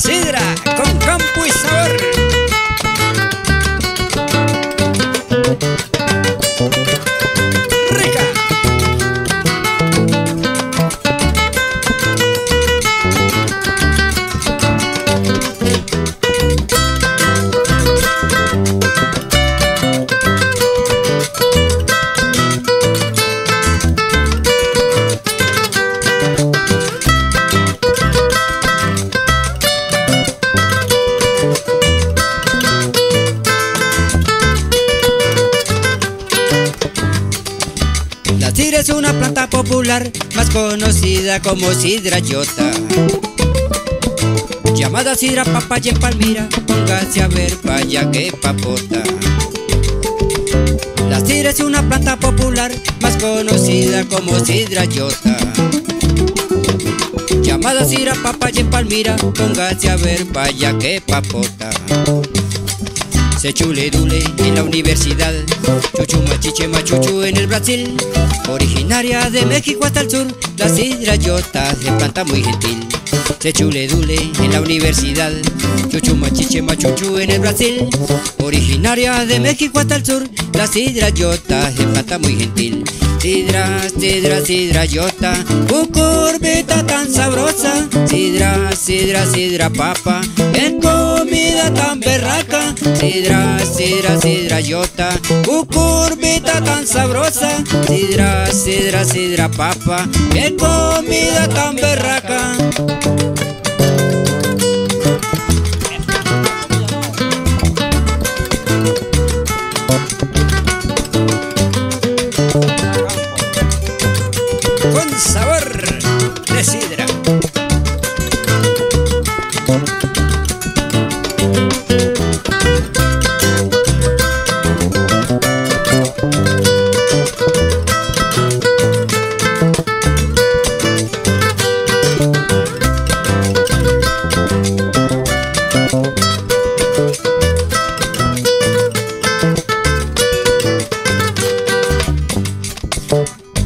sidra con sidra es una planta popular, más conocida como sidra yota. Llamada sidra papaya en Palmira, póngase a ver, vaya que papota. La sidra es una planta popular, más conocida como sidra yota. Llamada sidra papaya en Palmira, póngase a ver, vaya que papota. Se chule dule en la universidad, chuchu machiche machuchu en el Brasil. Originaria de México hasta el sur, la sidra yota de planta muy gentil. Se chule dule en la universidad, chuchu machiche machuchu en el Brasil. Originaria de México hasta el sur, la sidra yota de planta muy gentil. Sidra, sidra, sidra yota, cucurbita tan sabrosa. Sidra, sidra, sidra papa, en comida tan berraca. Sidra, sidra, sidra yota, cucurbita tan sabrosa. Sidra, sidra, sidra papa, en comida tan berraca. Con sabor de sidra.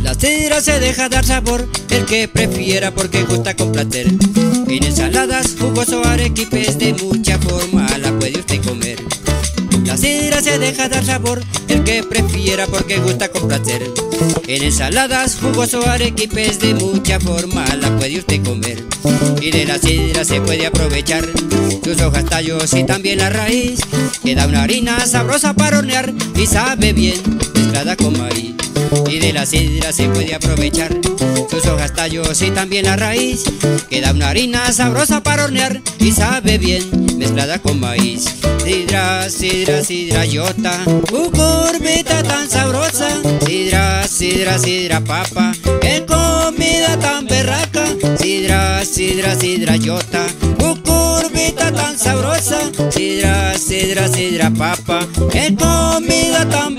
La sidra se deja dar sabor, el que prefiera porque gusta con placer. En ensaladas, jugos o arequipes de mucha forma la puede usted comer. La sidra se deja dar sabor, el que prefiera porque gusta con placer. En ensaladas, jugos o arequipes de mucha forma la puede usted comer. Y de la sidra se puede aprovechar sus hojas, tallos y también la raíz. Queda una harina sabrosa para hornear y sabe bien mezclada con maíz. Y de la sidra se puede aprovechar sus hojas, tallos y también la raíz. Queda una harina sabrosa para hornear y sabe bien mezclada con maíz. Sidra, sidra, sidra yota, cucurbita tan sabrosa. Sidra, sidra, sidra papa, qué comida tan berraca. Sidra, sidra, sidra yota, cucurbita tan sabrosa. Sidra, sidra, sidra papa, qué comida tan